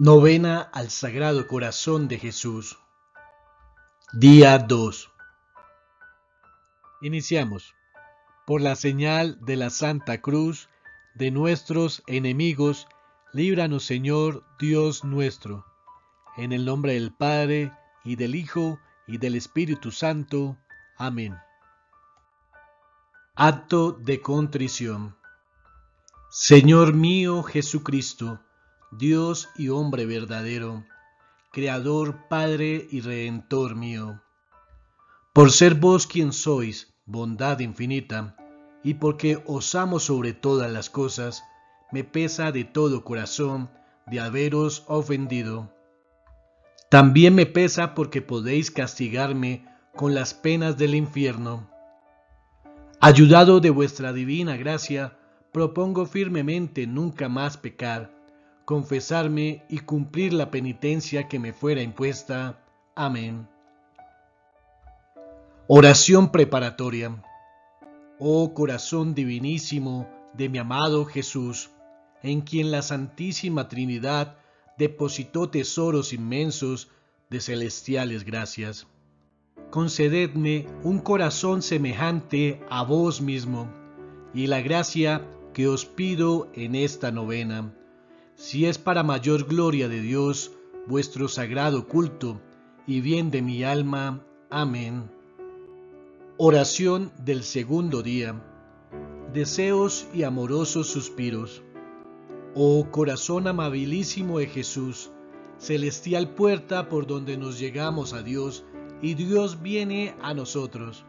Novena al Sagrado Corazón de Jesús. Día 2. Iniciamos. Por la señal de la Santa Cruz de nuestros enemigos, líbranos Señor Dios nuestro. En el nombre del Padre, y del Hijo, y del Espíritu Santo. Amén. Acto de contrición. Señor mío Jesucristo, Dios y hombre verdadero, Creador, Padre y Redentor mío. Por ser vos quien sois, bondad infinita, y porque os amo sobre todas las cosas, me pesa de todo corazón de haberos ofendido. También me pesa porque podéis castigarme con las penas del infierno. Ayudado de vuestra divina gracia, propongo firmemente nunca más pecar confesarme y cumplir la penitencia que me fuera impuesta. Amén. Oración preparatoria. Oh corazón divinísimo de mi amado Jesús, en quien la Santísima Trinidad depositó tesoros inmensos de celestiales gracias. Concededme un corazón semejante a vos mismo y la gracia que os pido en esta novena si es para mayor gloria de Dios vuestro sagrado culto y bien de mi alma. Amén. Oración del segundo día. Deseos y amorosos suspiros. Oh corazón amabilísimo de Jesús, celestial puerta por donde nos llegamos a Dios y Dios viene a nosotros.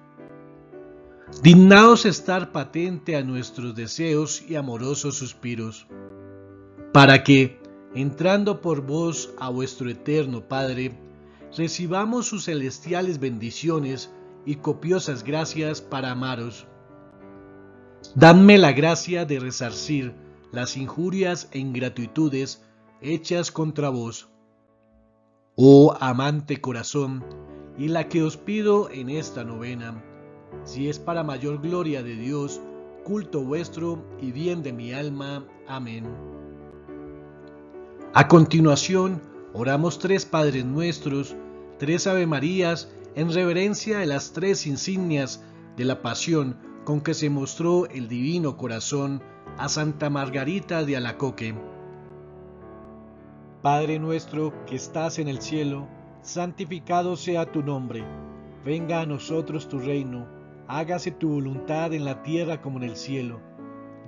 Dignaos estar patente a nuestros deseos y amorosos suspiros para que, entrando por vos a vuestro eterno Padre, recibamos sus celestiales bendiciones y copiosas gracias para amaros. Dadme la gracia de resarcir las injurias e ingratitudes hechas contra vos. Oh amante corazón, y la que os pido en esta novena, si es para mayor gloria de Dios, culto vuestro y bien de mi alma. Amén. A continuación, oramos tres Padres Nuestros, tres Ave Marías, en reverencia de las tres insignias de la pasión con que se mostró el divino corazón a Santa Margarita de Alacoque. Padre nuestro que estás en el cielo, santificado sea tu nombre, venga a nosotros tu reino, hágase tu voluntad en la tierra como en el cielo.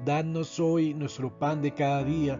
Danos hoy nuestro pan de cada día,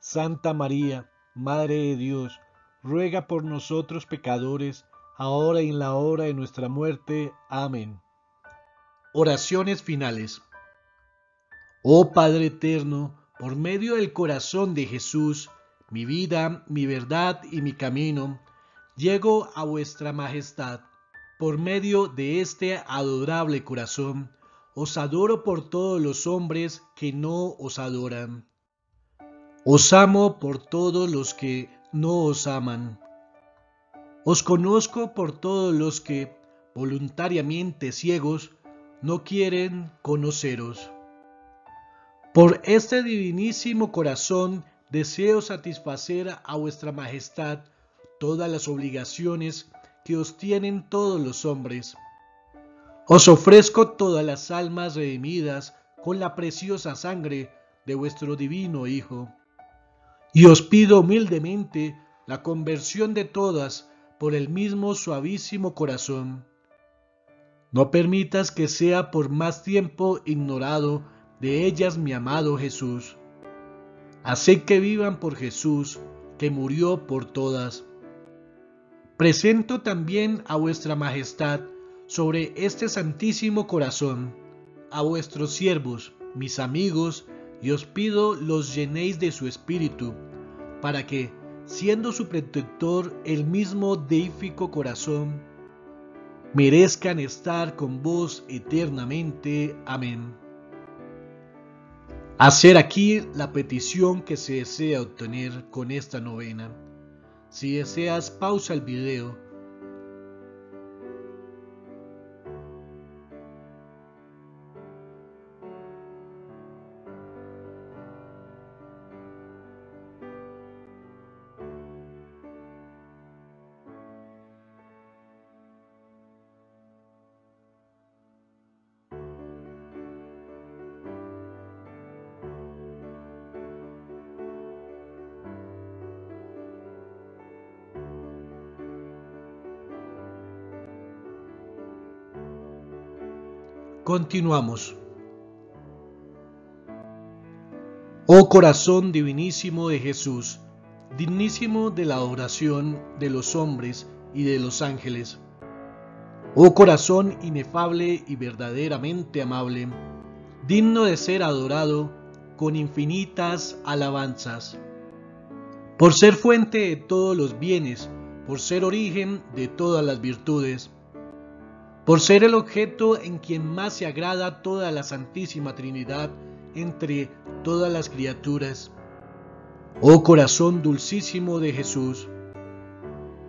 Santa María, Madre de Dios, ruega por nosotros pecadores, ahora y en la hora de nuestra muerte. Amén. Oraciones finales. Oh Padre eterno, por medio del corazón de Jesús, mi vida, mi verdad y mi camino, llego a vuestra majestad. Por medio de este adorable corazón, os adoro por todos los hombres que no os adoran. Os amo por todos los que no os aman. Os conozco por todos los que, voluntariamente ciegos, no quieren conoceros. Por este divinísimo corazón deseo satisfacer a vuestra majestad todas las obligaciones que os tienen todos los hombres. Os ofrezco todas las almas redimidas con la preciosa sangre de vuestro divino Hijo. Y os pido humildemente la conversión de todas por el mismo suavísimo corazón. No permitas que sea por más tiempo ignorado de ellas mi amado Jesús. Haced que vivan por Jesús, que murió por todas. Presento también a vuestra majestad sobre este santísimo corazón, a vuestros siervos, mis amigos, y os pido los llenéis de su espíritu, para que, siendo su protector el mismo deífico corazón, merezcan estar con vos eternamente. Amén. Hacer aquí la petición que se desea obtener con esta novena. Si deseas, pausa el video Continuamos. Oh corazón divinísimo de Jesús, dignísimo de la oración de los hombres y de los ángeles. Oh corazón inefable y verdaderamente amable, digno de ser adorado con infinitas alabanzas. Por ser fuente de todos los bienes, por ser origen de todas las virtudes, por ser el objeto en quien más se agrada toda la Santísima Trinidad entre todas las criaturas. Oh corazón dulcísimo de Jesús,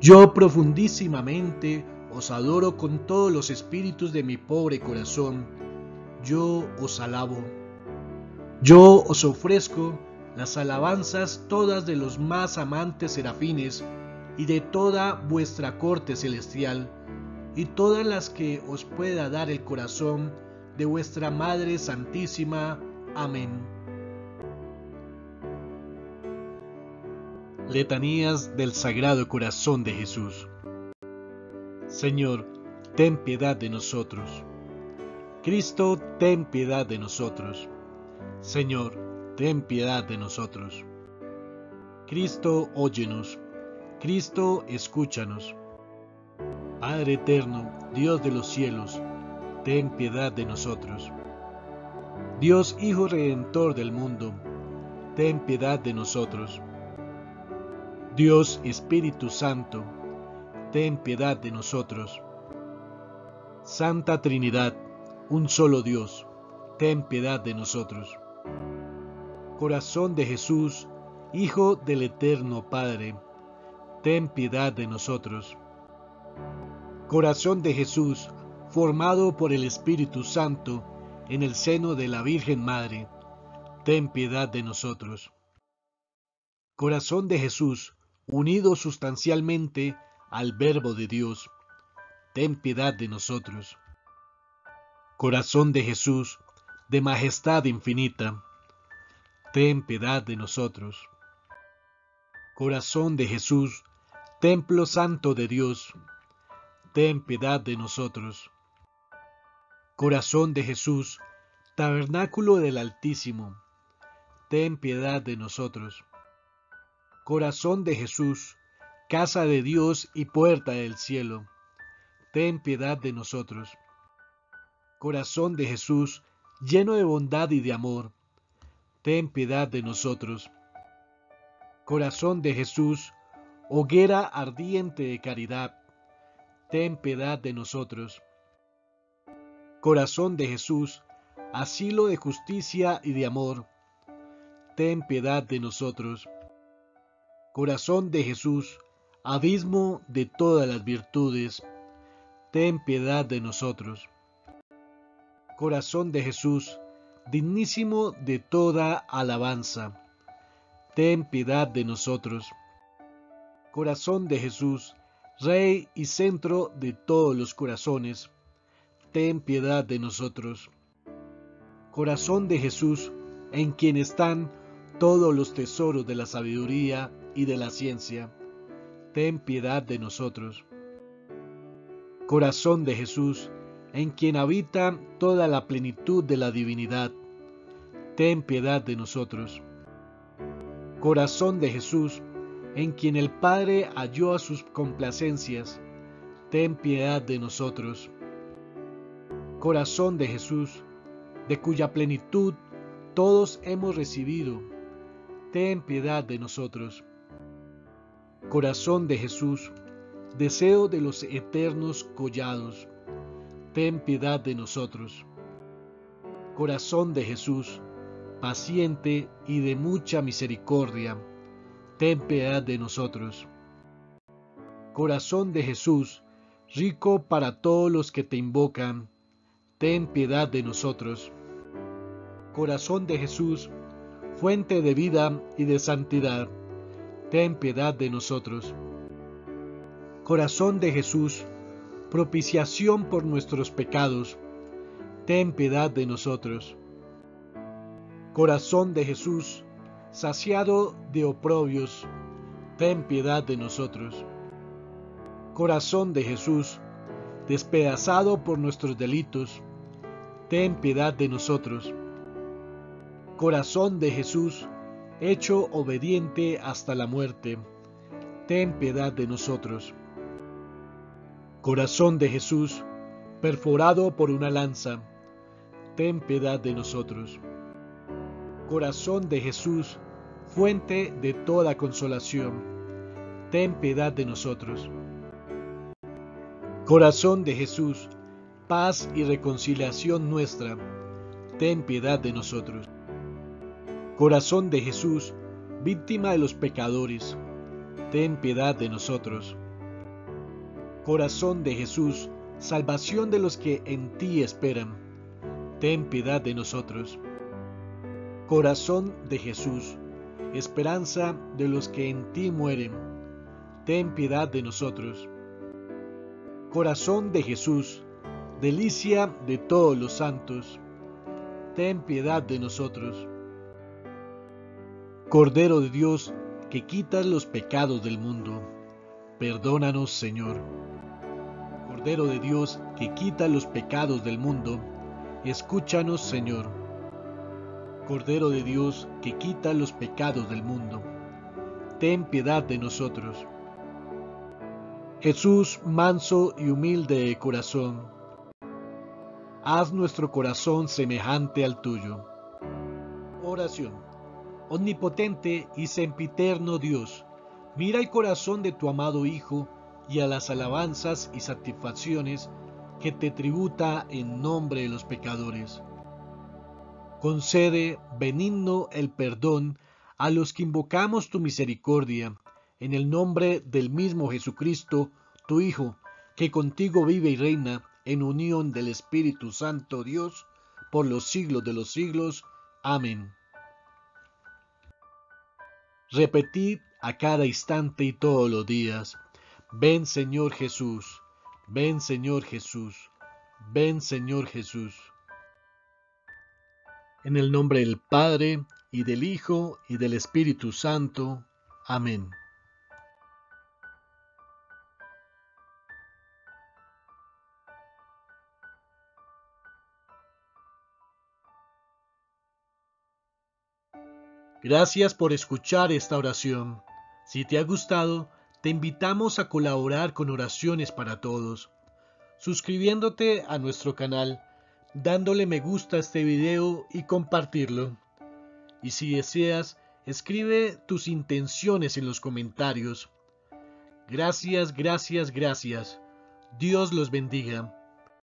yo profundísimamente os adoro con todos los espíritus de mi pobre corazón, yo os alabo. Yo os ofrezco las alabanzas todas de los más amantes serafines y de toda vuestra corte celestial y todas las que os pueda dar el corazón de vuestra Madre Santísima. Amén. Letanías del Sagrado Corazón de Jesús. Señor, ten piedad de nosotros. Cristo, ten piedad de nosotros. Señor, ten piedad de nosotros. Cristo, óyenos. Cristo, escúchanos. Padre eterno, Dios de los cielos, ten piedad de nosotros. Dios Hijo Redentor del mundo, ten piedad de nosotros. Dios Espíritu Santo, ten piedad de nosotros. Santa Trinidad, un solo Dios, ten piedad de nosotros. Corazón de Jesús, Hijo del Eterno Padre, ten piedad de nosotros. Corazón de Jesús, formado por el Espíritu Santo en el seno de la Virgen Madre, ten piedad de nosotros. Corazón de Jesús, unido sustancialmente al Verbo de Dios, ten piedad de nosotros. Corazón de Jesús, de majestad infinita, ten piedad de nosotros. Corazón de Jesús, templo santo de Dios, ten piedad de nosotros. Corazón de Jesús, tabernáculo del Altísimo, ten piedad de nosotros. Corazón de Jesús, casa de Dios y puerta del cielo, ten piedad de nosotros. Corazón de Jesús, lleno de bondad y de amor, ten piedad de nosotros. Corazón de Jesús, hoguera ardiente de caridad, ten piedad de nosotros. Corazón de Jesús, asilo de justicia y de amor, ten piedad de nosotros. Corazón de Jesús, abismo de todas las virtudes, ten piedad de nosotros. Corazón de Jesús, dignísimo de toda alabanza, ten piedad de nosotros. Corazón de Jesús, Rey y centro de todos los corazones, ten piedad de nosotros. Corazón de Jesús, en quien están todos los tesoros de la sabiduría y de la ciencia, ten piedad de nosotros. Corazón de Jesús, en quien habita toda la plenitud de la divinidad, ten piedad de nosotros. Corazón de Jesús, en quien el Padre halló a sus complacencias, ten piedad de nosotros. Corazón de Jesús, de cuya plenitud todos hemos recibido, ten piedad de nosotros. Corazón de Jesús, deseo de los eternos collados, ten piedad de nosotros. Corazón de Jesús, paciente y de mucha misericordia, ten piedad de nosotros. Corazón de Jesús, rico para todos los que te invocan, ten piedad de nosotros. Corazón de Jesús, fuente de vida y de santidad, ten piedad de nosotros. Corazón de Jesús, propiciación por nuestros pecados, ten piedad de nosotros. Corazón de Jesús, saciado de oprobios, ten piedad de nosotros. Corazón de Jesús, despedazado por nuestros delitos, ten piedad de nosotros. Corazón de Jesús, hecho obediente hasta la muerte, ten piedad de nosotros. Corazón de Jesús, perforado por una lanza, ten piedad de nosotros. Corazón de Jesús, fuente de toda consolación, ten piedad de nosotros. Corazón de Jesús, paz y reconciliación nuestra, ten piedad de nosotros. Corazón de Jesús, víctima de los pecadores, ten piedad de nosotros. Corazón de Jesús, salvación de los que en ti esperan, ten piedad de nosotros. Corazón de Jesús, esperanza de los que en ti mueren, ten piedad de nosotros. Corazón de Jesús, delicia de todos los santos, ten piedad de nosotros. Cordero de Dios, que quitas los pecados del mundo, perdónanos, Señor. Cordero de Dios que quita los pecados del mundo, escúchanos Señor. Cordero de Dios que quita los pecados del mundo, ten piedad de nosotros. Jesús manso y humilde de corazón, haz nuestro corazón semejante al tuyo. Oración. Omnipotente y sempiterno Dios, mira el corazón de tu amado Hijo, y a las alabanzas y satisfacciones que te tributa en nombre de los pecadores. Concede benigno el perdón a los que invocamos tu misericordia, en el nombre del mismo Jesucristo, tu Hijo, que contigo vive y reina en unión del Espíritu Santo Dios, por los siglos de los siglos. Amén. Repetid a cada instante y todos los días Ven Señor Jesús, ven Señor Jesús, ven Señor Jesús. En el nombre del Padre, y del Hijo, y del Espíritu Santo. Amén. Gracias por escuchar esta oración. Si te ha gustado, te invitamos a colaborar con oraciones para todos. suscribiéndote a nuestro canal, dándole me gusta a este video y compartirlo. Y si deseas, escribe tus intenciones en los comentarios. Gracias, gracias, gracias. Dios los bendiga.